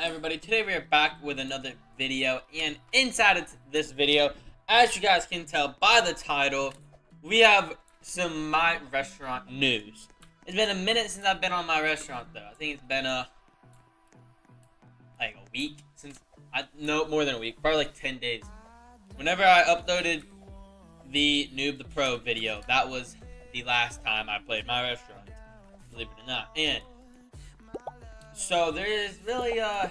everybody? Today we are back with another video, and inside of this video, as you guys can tell by the title, we have some My Restaurant news. It's been a minute since I've been on My Restaurant, though. I think it's been a, like a week since, I no, more than a week, probably like 10 days. Whenever I uploaded the Noob the Pro video, that was the last time I played My Restaurant, believe it or not. And so there is really uh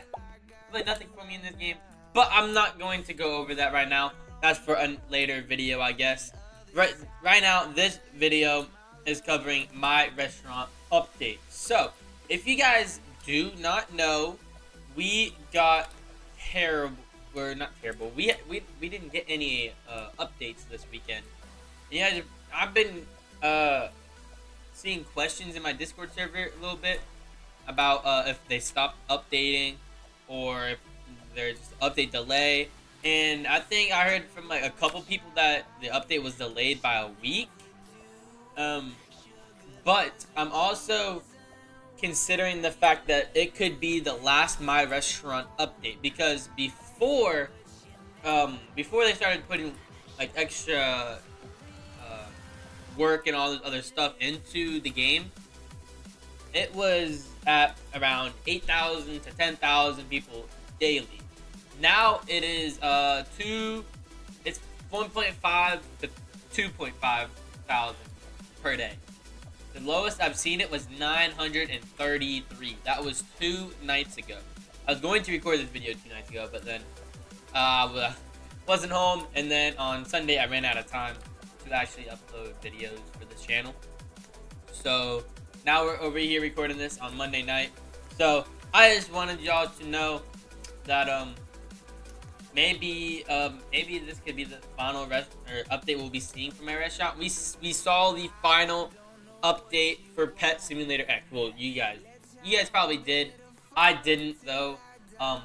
really nothing for me in this game. But I'm not going to go over that right now. That's for a later video, I guess. Right right now, this video is covering my restaurant update. So, if you guys do not know, we got terrible we're not terrible. We we we didn't get any uh, updates this weekend. Yeah, I've been uh, seeing questions in my Discord server a little bit about uh, if they stopped updating or if there's update delay. And I think I heard from like a couple people that the update was delayed by a week. Um, but I'm also considering the fact that it could be the last My Restaurant update because before, um, before they started putting like extra uh, work and all this other stuff into the game, it was at around 8,000 to 10,000 people daily. Now it is uh two, it's 1.5 to 2.5 thousand per day. The lowest I've seen it was 933. That was two nights ago. I was going to record this video two nights ago, but then uh, wasn't home, and then on Sunday I ran out of time to actually upload videos for this channel. So now we're over here recording this on Monday night. So I just wanted y'all to know that um maybe um maybe this could be the final rest or update we'll be seeing from my restaurant. We we saw the final update for Pet Simulator X. Well, you guys you guys probably did. I didn't though. Um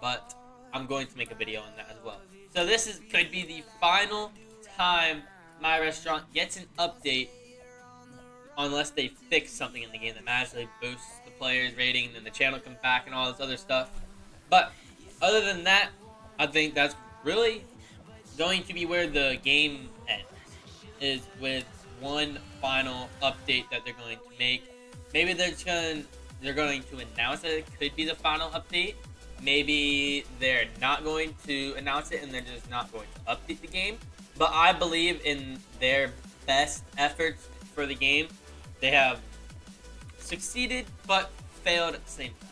but I'm going to make a video on that as well. So this is could be the final time my restaurant gets an update unless they fix something in the game that magically boosts the player's rating and then the channel comes back and all this other stuff. But other than that, I think that's really going to be where the game ends. Is with one final update that they're going to make. Maybe they're just going they're going to announce that it could be the final update. Maybe they're not going to announce it and they're just not going to update the game. But I believe in their best efforts for the game they have succeeded but failed at the same time.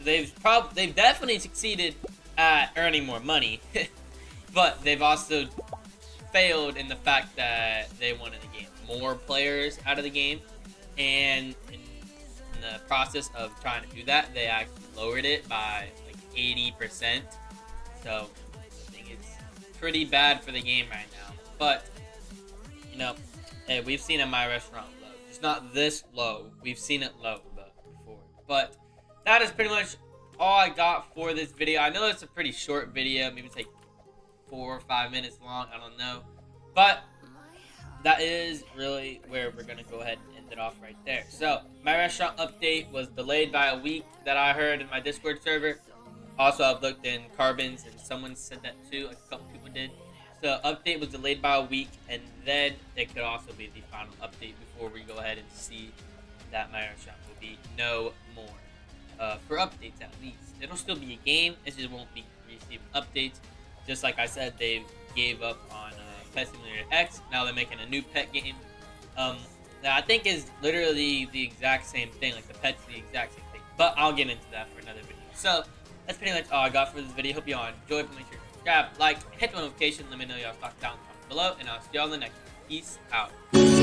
They've prob they've definitely succeeded at earning more money, but they've also failed in the fact that they wanted to get more players out of the game, and in, in the process of trying to do that, they actually lowered it by like 80%. So I think it's pretty bad for the game right now. But you know, hey, we've seen in my restaurant it's not this low. We've seen it low before. But that is pretty much all I got for this video. I know it's a pretty short video. Maybe it's like four or five minutes long. I don't know. But that is really where we're going to go ahead and end it off right there. So, my restaurant update was delayed by a week that I heard in my Discord server. Also, I've looked in Carbons, and someone said that too. A couple people did. The update was delayed by a week, and then it could also be the final update before we go ahead and see that My Shop will be no more. Uh, for updates, at least. It'll still be a game, it just won't be receiving updates. Just like I said, they gave up on uh, Pet Simulator X. Now they're making a new pet game. Um, that I think is literally the exact same thing. Like the pet's the exact same thing. But I'll get into that for another video. So that's pretty much all I got for this video. Hope you all enjoyed. Make sure subscribe, like, hit the notification, let me know y'all thoughts down below, and I'll see y'all in the next one. Peace out.